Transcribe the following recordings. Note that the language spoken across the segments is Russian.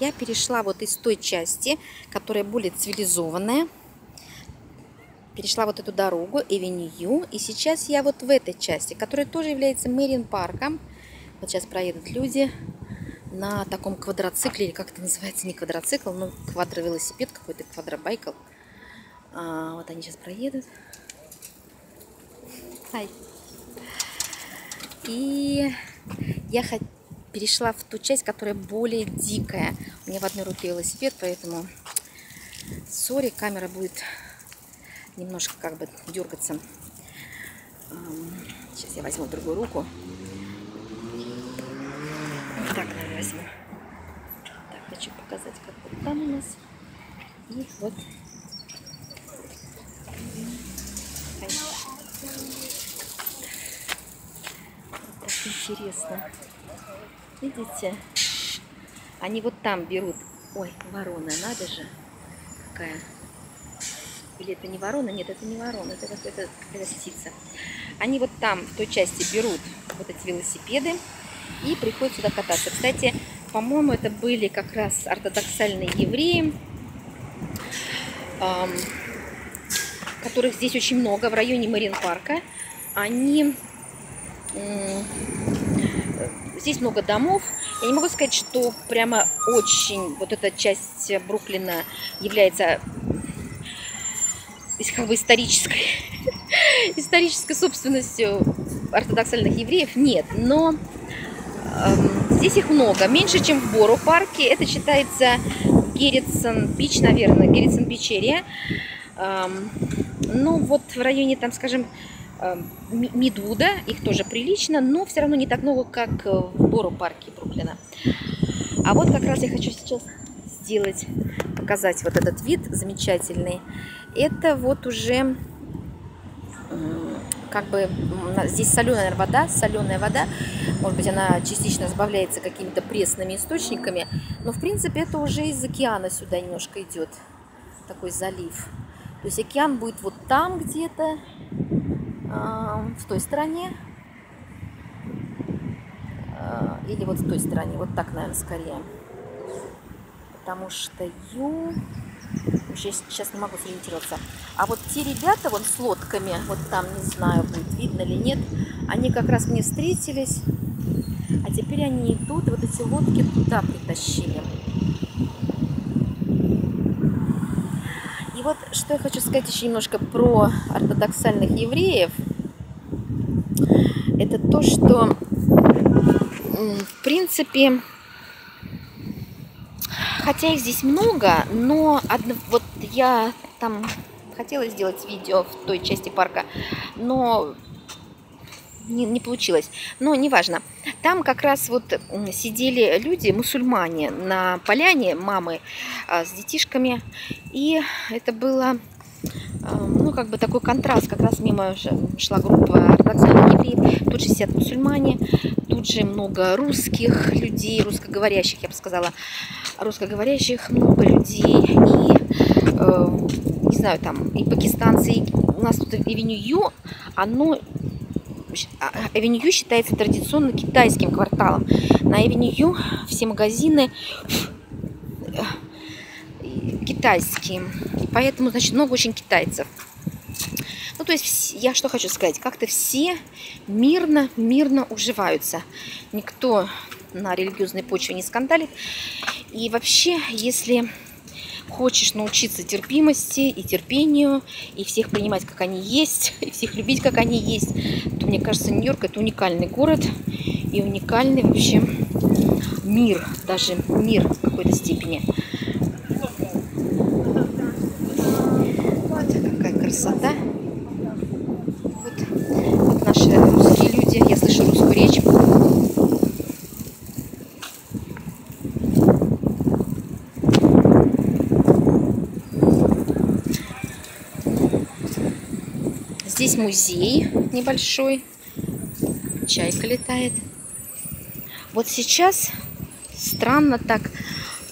я перешла вот из той части, которая более цивилизованная, перешла вот эту дорогу, Эвеню, и сейчас я вот в этой части, которая тоже является Мэрин парком. Вот сейчас проедут люди на таком квадроцикле, или как это называется, не квадроцикл, но квадровелосипед какой-то, квадробайкл. А, вот они сейчас проедут. Ай. И я перешла в ту часть, которая более дикая. У меня в одной руке велосипед, поэтому, сори, камера будет немножко как бы дергаться. Сейчас я возьму другую руку. Так, наверное, возьму. Так, хочу показать, как вот там у нас. И вот. Вот так интересно. Видите? Они вот там берут. Ой, ворона, надо же. Какая. Или это не ворона? Нет, это не ворона, это какая-то какая птица. Они вот там, в той части, берут вот эти велосипеды и приходят сюда кататься. Кстати, по-моему, это были как раз ортодоксальные евреи, которых здесь очень много в районе Марин парка. Они здесь много домов. Я не могу сказать, что прямо очень вот эта часть Бруклина является как бы исторической, исторической собственностью ортодоксальных евреев. Нет, но э, здесь их много. Меньше, чем в Бору парке. Это считается Герритсон Бич, наверное, Герритсон Бичерия. Э, ну, вот в районе, там, скажем, Мидвуда, их тоже прилично, но все равно не так много, как в Бору парке Бруклина. А вот как раз я хочу сейчас сделать, показать вот этот вид замечательный. Это вот уже как бы здесь соленая вода, соленая вода, может быть, она частично сбавляется какими-то пресными источниками, но в принципе это уже из океана сюда немножко идет такой залив. То есть океан будет вот там где-то, э, в той стороне, э, или вот в той стороне, вот так, наверное, скорее потому что Ю... Сейчас, сейчас не могу сориентироваться. А вот те ребята вон с лодками, вот там, не знаю, будет видно или нет, они как раз мне встретились, а теперь они идут, вот эти лодки туда притащили. Вот что я хочу сказать еще немножко про ортодоксальных евреев. Это то, что в принципе хотя их здесь много, но одно, вот я там хотела сделать видео в той части парка, но не, не получилось. Но неважно. Там как раз вот сидели люди, мусульмане, на поляне, мамы а, с детишками. И это было, а, ну, как бы такой контраст. Как раз мимо шла группа ортодоксальных евреев. Тут же сидят мусульмане, тут же много русских людей, русскоговорящих, я бы сказала русскоговорящих много людей, и, э, не знаю, там, и пакистанцы, и у нас тут Авеню, оно Авеню считается традиционно китайским кварталом. На Авеню все магазины э, китайские. Поэтому, значит, много очень китайцев. Ну, то есть, я что хочу сказать, как-то все мирно, мирно уживаются. Никто на религиозной почве не скандалит. И вообще, если хочешь научиться терпимости и терпению, и всех принимать, как они есть, и всех любить, как они есть, то, мне кажется, Нью-Йорк – это уникальный город и уникальный вообще мир, даже мир в какой-то степени. Вот какая красота. Вот, вот наши русские люди, я слышу русскую речь. Здесь музей небольшой. Чайка летает. Вот сейчас странно так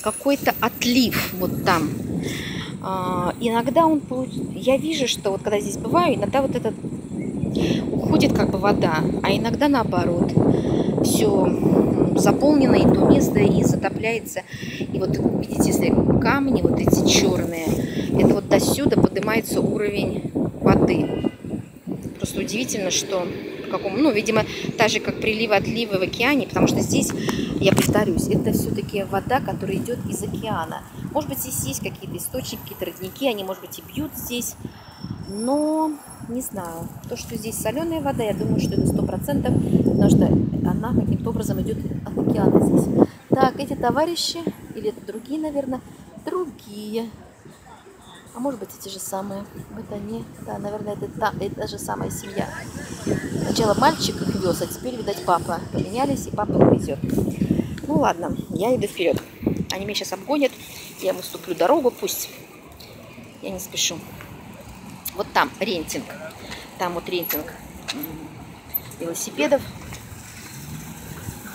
какой-то отлив вот там. А, иногда он я вижу, что вот когда здесь бываю, иногда вот этот уходит как бы вода, а иногда наоборот. все заполнено, и то место, и затопляется. И вот видите, если камни вот эти черные, это вот до сюда поднимается уровень воды. Просто удивительно, что каком, ну, видимо, так же, как приливы, отливы в океане, потому что здесь, я повторюсь, это все-таки вода, которая идет из океана. Может быть, здесь есть какие-то источники, какие-то родники, они, может быть, и бьют здесь, но не знаю. То, что здесь соленая вода, я думаю, что это сто процентов, потому что она каким-то образом идет от океана здесь. Так, эти товарищи, или это другие, наверное, другие. А может быть, эти же самые. Это не... Да, наверное, это та, это же самая семья. Сначала мальчик их вез, а теперь, видать, папа. Поменялись, и папа их везет. Ну ладно, я иду вперед. Они меня сейчас обгонят, я выступлю дорогу, пусть. Я не спешу. Вот там рентинг. Там вот рентинг велосипедов.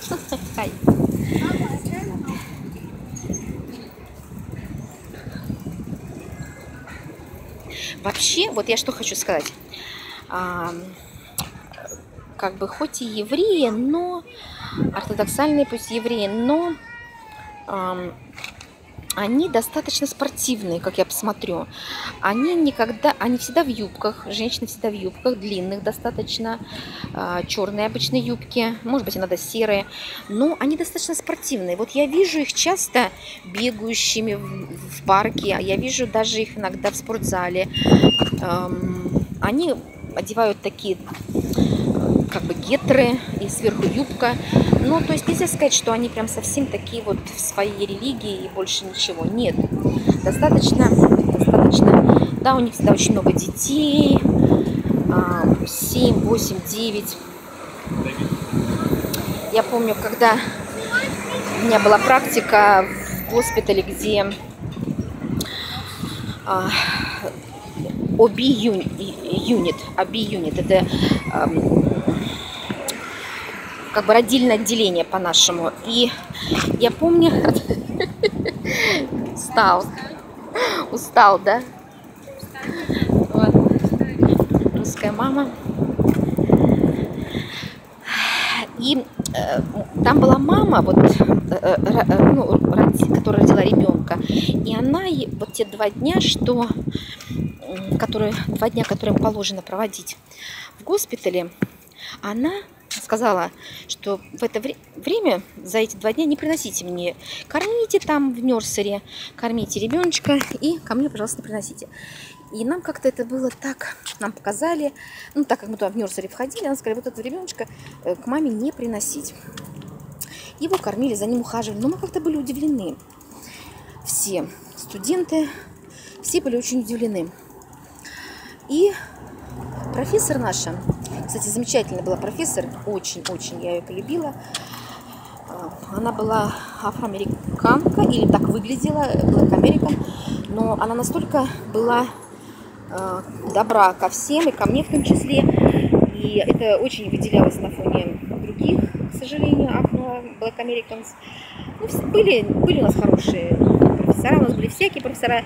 Вообще, вот я что хочу сказать. А, как бы хоть и евреи, но ортодоксальные пусть евреи, но а, они достаточно спортивные, как я посмотрю. Они никогда, они всегда в юбках, женщины всегда в юбках, длинных достаточно, э, черные обычные юбки, может быть, иногда серые, но они достаточно спортивные. Вот я вижу их часто бегающими в, парке, а я вижу даже их иногда в спортзале. Они одевают такие как бы гетры и сверху юбка. Ну, то есть нельзя сказать, что они прям совсем такие вот в своей религии и больше ничего. Нет. Достаточно, достаточно. Да, у них всегда очень много детей. 7, 8, 9. Я помню, когда у меня была практика в госпитале, где а, OB юнит, OB юнит, это как бы родильное отделение по-нашему. И я помню, устал, устал, да? Русская мама. И э, там была мама, вот, э, э, ну, которая родила ребенка. И она вот те два дня, что, которые, два дня, которые положено проводить в госпитале, она сказала, что в это время, за эти два дня не приносите мне, кормите там в нерсере, кормите ребеночка и ко мне, пожалуйста, не приносите. И нам как-то это было так, нам показали, ну, так как мы туда в нерсере входили, нам сказали, вот этого ребеночка э, к маме не приносить. Его кормили, за ним ухаживали, но мы как-то были удивлены. Все студенты, все были очень удивлены. И профессор наша, кстати, замечательная была профессор, очень-очень я ее полюбила. Она была афроамериканка, или так выглядела, Black American, но она настолько была э, добра ко всем, и ко мне в том числе, и это очень выделялось на фоне других, к сожалению, афро Black Americans. Ну, были, были у нас хорошие профессора, у нас были всякие профессора,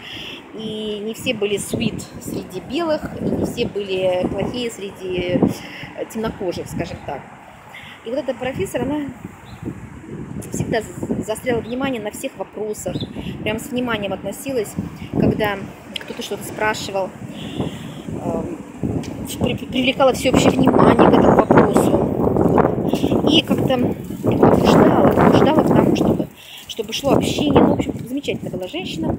и не все были sweet среди белых, и не все были плохие среди э, темнокожих, скажем так. И вот эта профессор, она всегда заостряла внимание на всех вопросах, прям с вниманием относилась, когда кто-то что-то спрашивал, эм, привлекала всеобщее внимание к этому вопросу. И как-то побуждала, побуждала к тому, чтобы, чтобы шло общение. Ну, в общем, замечательная была женщина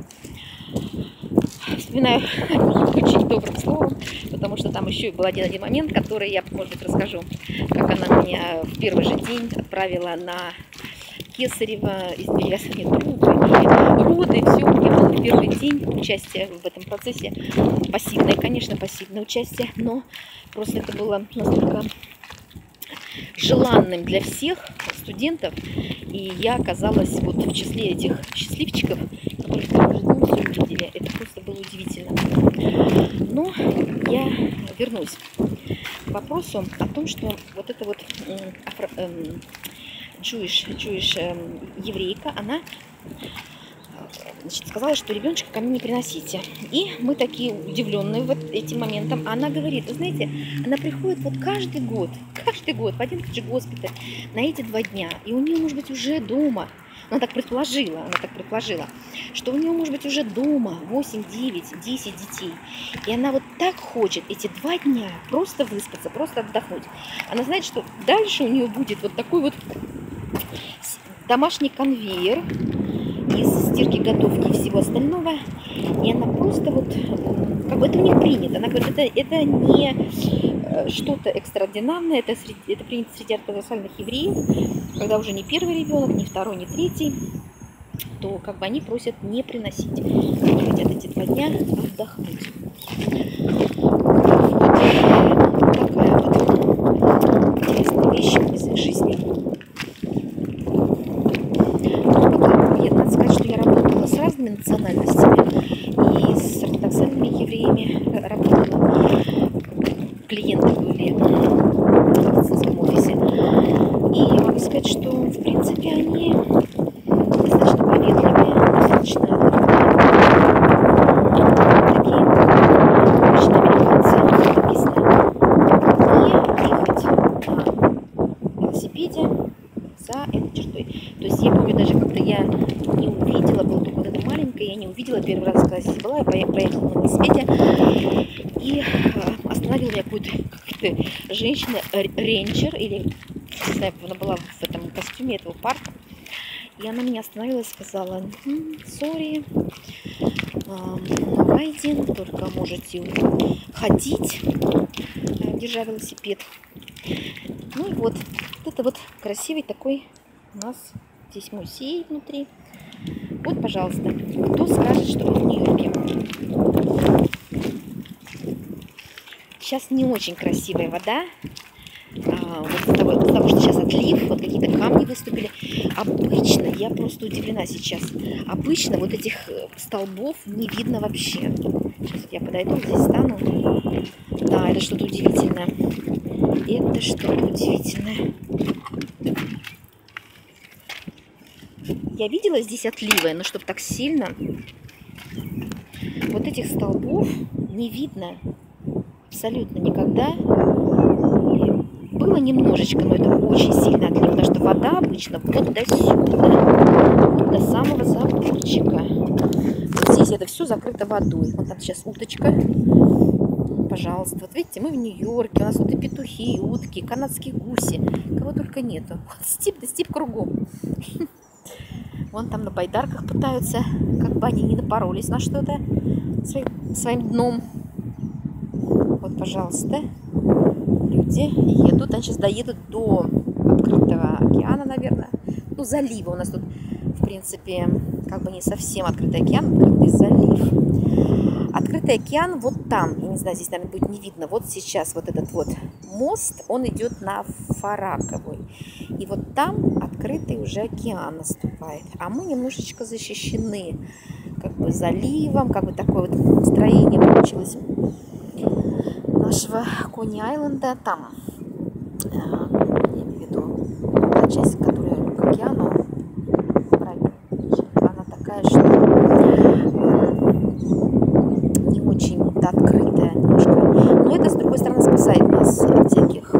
вспоминаю очень добрым словом, потому что там еще был один, один момент, который я, может быть, расскажу, как она меня в первый же день отправила на Кесарева, измерясные трубы. Роды, все, у меня было в первый день участие в этом процессе, пассивное, конечно, пассивное участие, но просто это было настолько желанным для всех студентов, и я оказалась вот в числе этих счастливчиков, которые увидели. Это просто было удивительно. Но я вернусь к вопросу о том, что вот эта вот афро, эм, Jewish, Jewish эм, еврейка, она значит, сказала, что ребеночка ко мне не приносите. И мы такие удивленные вот этим моментом. Она говорит, вы знаете, она приходит вот каждый год, каждый год в один и тот же госпиталь на эти два дня. И у нее, может быть, уже дома она так предположила, она так предположила, что у нее может быть уже дома 8, 9, 10 детей. И она вот так хочет эти два дня просто выспаться, просто отдохнуть. Она знает, что дальше у нее будет вот такой вот домашний конвейер из стирки, готовки и всего остального. И она просто вот, как бы это у них принято. Она говорит, это, это не э, что-то экстраординарное, это, среди, это принято среди ортодоксальных евреев, когда уже не первый ребенок, не второй, не третий, то как бы они просят не приносить. Они хотят эти два дня отдохнуть. Вот такая вот интересная вещь из их жизни. разными национальностями. И с ортодоксальными евреями работала. Клиенты были в медицинском офисе. И я могу сказать, что в принципе они достаточно поверхливые, достаточно такие обычно американцы написано не ехать на велосипеде за этой чертой. То есть я помню даже, когда я не увидела, был маленькая, я не увидела первый раз, когда здесь была, я проехала на велосипеде, и э, остановила меня какая-то женщина, рейнджер, или, она была в этом костюме этого парка, и она меня остановила и сказала, сори, райдинг, только можете ходить, э, держа велосипед. Ну и вот, вот это вот красивый такой у нас здесь музей внутри. Вот, пожалуйста, кто скажет, что вы в Нью-Йорке? Сейчас не очень красивая вода. А, вот из того, из того, что сейчас отлив, вот какие-то камни выступили. Обычно, я просто удивлена сейчас, обычно вот этих э, столбов не видно вообще. Сейчас я подойду, здесь стану. Да, это что-то удивительное. Это что-то удивительное. Я видела здесь отливы, но чтобы так сильно вот этих столбов не видно абсолютно никогда. Было немножечко, но это очень сильно отлив, потому что вода обычно вот до сюда, до самого заборчика. Вот здесь это все закрыто водой. Вот там сейчас уточка. Пожалуйста. Вот видите, мы в Нью-Йорке. У нас тут и петухи, и утки, и канадские гуси. Кого только нету. Вот стип да стип кругом. Вон там на байдарках пытаются, как бы они не напоролись на что-то своим, своим дном. Вот, пожалуйста, люди едут. Они сейчас доедут до открытого океана, наверное. Ну, залива у нас тут, в принципе, как бы не совсем открытый океан, открытый залив. Открытый океан вот там, я не знаю, здесь, наверное, будет не видно. Вот сейчас вот этот вот мост, он идет на Фараковой. И вот там открытый уже океан наступает. А мы немножечко защищены как бы заливом, как бы такое вот строение получилось нашего Кони-Айленда. Там, э, я имею в виду, та часть, которая к океану, она такая, что не очень открытая немножко. Но это, с другой стороны, спасает нас от всяких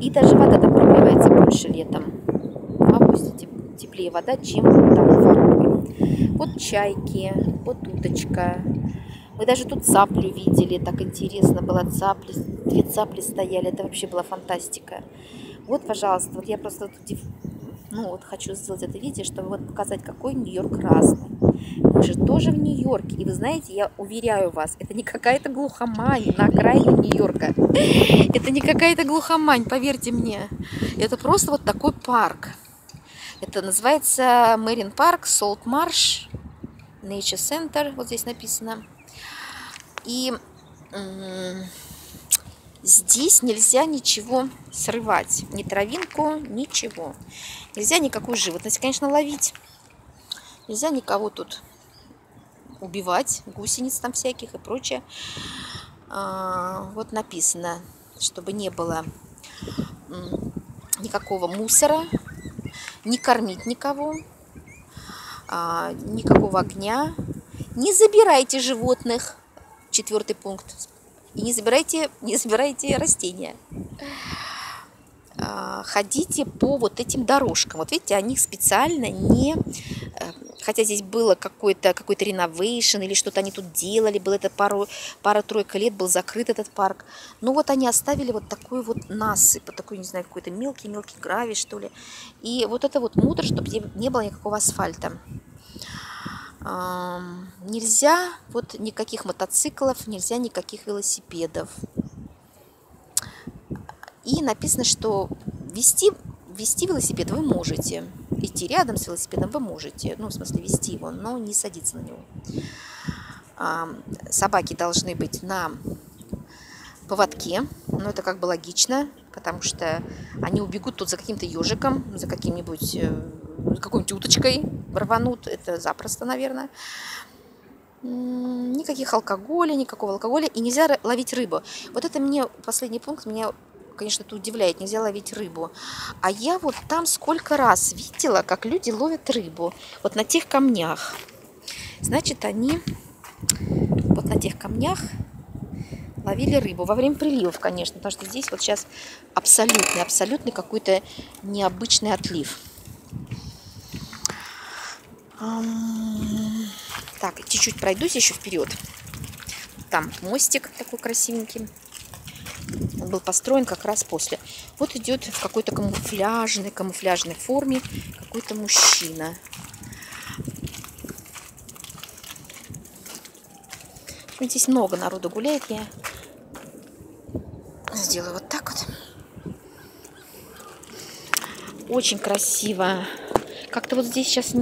И даже вода там прогревается больше летом. В августе теплее вода, чем там в Вот чайки, вот уточка. Мы даже тут цапли видели, так интересно было. Цапли, две цапли стояли, это вообще была фантастика. Вот, пожалуйста, вот я просто тут ну вот хочу сделать это видео, чтобы вот показать, какой Нью-Йорк разный. Мы же тоже в Нью-Йорке. И вы знаете, я уверяю вас, это не какая-то глухомань на окраине Нью-Йорка. Это не какая-то глухомань, поверьте мне. Это просто вот такой парк. Это называется Мэрин Парк, Солт Марш, Nature Center, вот здесь написано. И здесь нельзя ничего срывать, ни травинку, ничего. Нельзя никакую животность, конечно, ловить. Нельзя никого тут убивать, гусениц там всяких и прочее. А, вот написано, чтобы не было никакого мусора, не кормить никого, а, никакого огня. Не забирайте животных. Четвертый пункт. И не забирайте, не забирайте растения. А, ходите по вот этим дорожкам. Вот видите, они специально не... Хотя здесь было какой-то какой реновейшн или что-то они тут делали, было это пару, пара-тройка лет, был закрыт этот парк. Но вот они оставили вот такой вот насыпь, такой, не знаю, какой-то мелкий-мелкий гравий, что ли. И вот это вот мудро, чтобы не было никакого асфальта. Нельзя вот никаких мотоциклов, нельзя никаких велосипедов. И написано, что вести, вести велосипед вы можете. Идти рядом с велосипедом вы можете. Ну, в смысле, вести его, но не садиться на него. Собаки должны быть на поводке. Но это как бы логично, потому что они убегут тут за каким-то ежиком, за каким-нибудь э, какой-нибудь уточкой рванут. Это запросто, наверное никаких алкоголя, никакого алкоголя, и нельзя ловить рыбу. Вот это мне, последний пункт, меня конечно, это удивляет, нельзя ловить рыбу. А я вот там сколько раз видела, как люди ловят рыбу. Вот на тех камнях. Значит, они вот на тех камнях ловили рыбу. Во время приливов, конечно, потому что здесь вот сейчас абсолютный, абсолютный какой-то необычный отлив. Так, чуть-чуть пройдусь еще вперед. Там мостик такой красивенький. Был построен как раз после. Вот идет в какой-то камуфляжной, камуфляжной форме какой-то мужчина. Здесь много народу гуляет. Я сделаю вот так вот. Очень красиво. Как-то вот здесь сейчас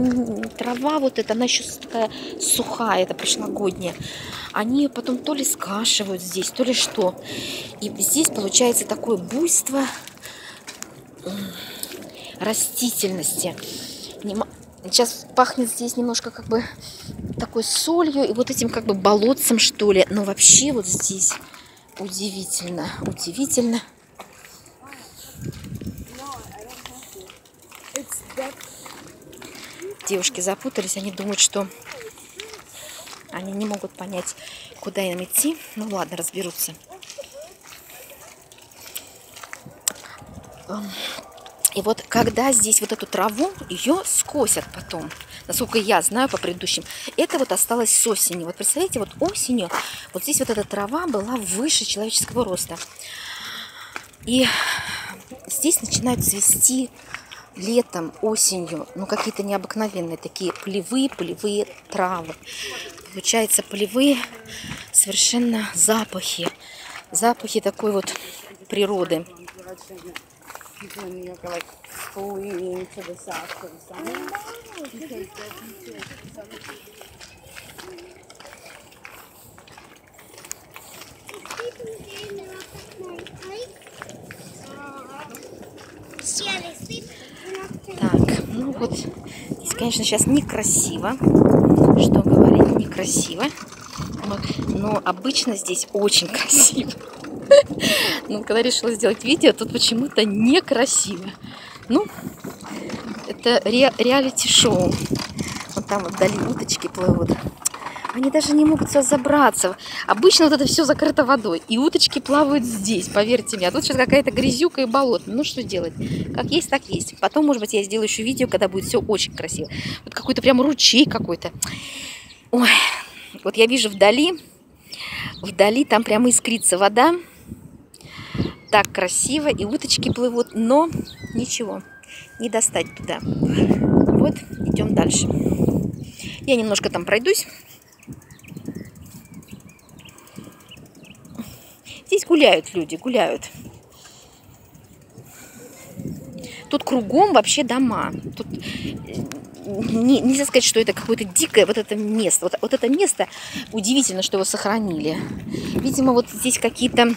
трава вот эта, она еще такая сухая, это прошлогодняя они потом то ли скашивают здесь, то ли что. И здесь получается такое буйство растительности. Сейчас пахнет здесь немножко как бы такой солью и вот этим как бы болотцем, что ли. Но вообще вот здесь удивительно, удивительно. Девушки запутались, они думают, что они не могут понять, куда им идти. Ну ладно, разберутся. Эм, и вот когда здесь вот эту траву, ее скосят потом, насколько я знаю по предыдущим, это вот осталось с осени. Вот представляете, вот осенью, вот здесь вот эта трава была выше человеческого роста. И здесь начинают цвести летом, осенью, ну какие-то необыкновенные такие полевые, полевые травы получается, полевые совершенно запахи. Запахи такой вот природы. Так, ну вот, здесь, конечно, сейчас некрасиво, что говорить, некрасиво. Вот. Но обычно здесь очень красиво. Но когда решила сделать видео, тут почему-то некрасиво. Ну, это ре реалити-шоу. Вот там вот вдали уточки плывут. Они даже не могут сюда забраться. Обычно вот это все закрыто водой. И уточки плавают здесь, поверьте мне. А тут сейчас какая-то грязюка и болото. Ну что делать? Как есть, так есть. Потом, может быть, я сделаю еще видео, когда будет все очень красиво. Вот какой-то прям ручей какой-то. Ой, вот я вижу вдали, вдали там прямо искрится вода. Так красиво, и уточки плывут, но ничего, не достать туда. Вот, идем дальше. Я немножко там пройдусь. Здесь гуляют люди, гуляют. Тут кругом вообще дома. Тут не, нельзя сказать, что это какое-то дикое вот это место. Вот, вот это место удивительно, что его сохранили. Видимо, вот здесь какие-то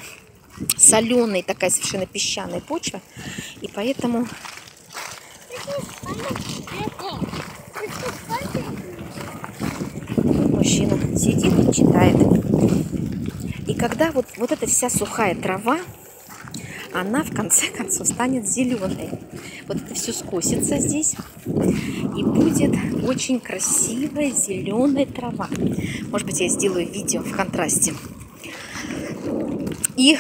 соленые, такая совершенно песчаная почва. И поэтому... мужчина сидит и читает. Когда вот, вот эта вся сухая трава, она в конце концов станет зеленой. Вот это все скосится здесь и будет очень красивая зеленая трава. Может быть, я сделаю видео в контрасте. И,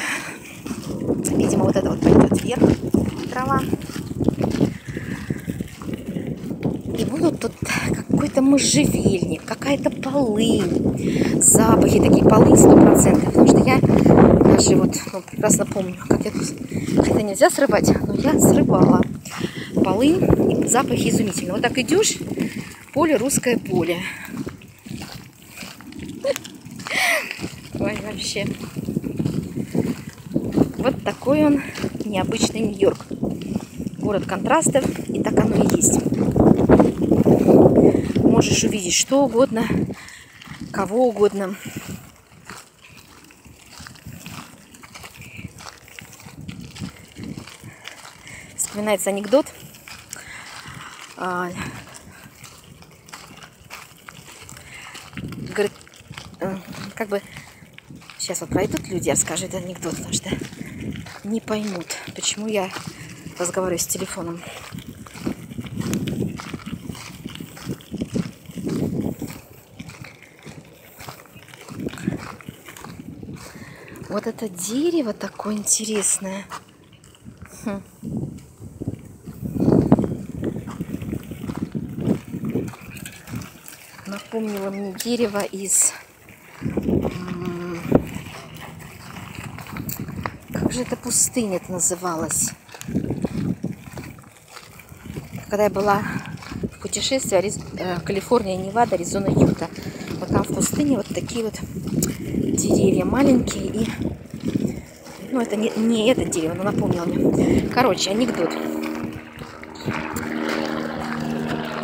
видимо, вот это вот пойдет вверх трава. И будут тут какой-то можжевельник, какая-то полынь, запахи такие полынь сто процентов. Потому что я даже вот ну, прекрасно помню, как я тут... Это нельзя срывать, но я срывала полынь, и запахи изумительные. Вот так идешь, поле, русское поле. Ой, вообще. Вот такой он необычный Нью-Йорк. Город контрастов, и так оно и есть. Можешь увидеть что угодно, кого угодно. Вспоминается анекдот. А, говорит, э, как бы сейчас вот пройдут люди, я расскажу этот анекдот, потому что не поймут, почему я разговариваю с телефоном. Вот это дерево такое интересное. Хм. Напомнило мне дерево из... Как же это пустыня это называлась? Когда я была в путешествии. Э, Калифорния, Невада, Аризона, Юта. Вот там в пустыне вот такие вот деревья маленькие и... Ну, это не, не это дерево, но напомнил мне. Короче, анекдот.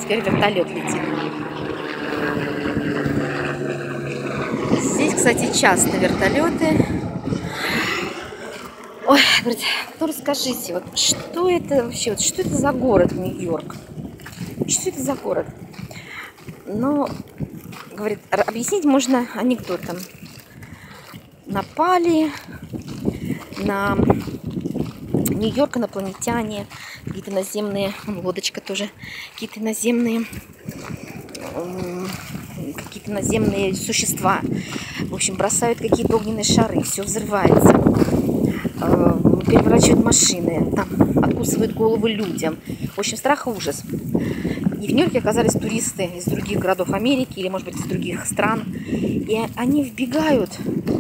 Теперь вертолет летит. Здесь, кстати, часто вертолеты. Ой, говорит, ну расскажите, вот что это вообще, вот что это за город Нью-Йорк? Что это за город? Ну, говорит, объяснить можно анекдотом напали на Нью-Йорк инопланетяне, какие-то наземные, лодочка тоже, какие-то наземные какие-то наземные существа. В общем, бросают какие-то огненные шары, все взрывается. Э, переворачивают машины, там, откусывают головы людям. В общем, страх и ужас. В Нью-Йорке оказались туристы из других городов Америки или, может быть, из других стран. И они вбегают,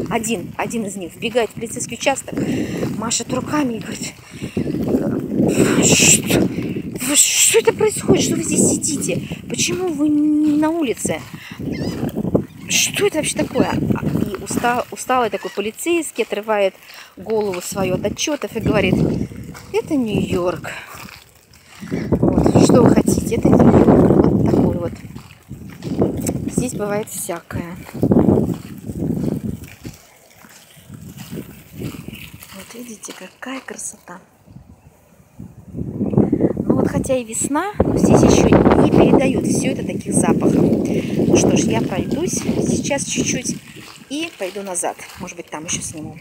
один, один из них вбегает в полицейский участок, машет руками и говорит, что, что это происходит, что вы здесь сидите, почему вы не на улице? Что это вообще такое? И устал, усталый такой полицейский отрывает голову свою от отчетов и говорит, это Нью-Йорк. Что вы хотите, это. Вот такой вот. Здесь бывает всякое. Вот видите, какая красота. Ну вот хотя и весна, но здесь еще не передают все это таких запахов. Ну что ж, я пройдусь сейчас чуть-чуть и пойду назад. Может быть, там еще сниму.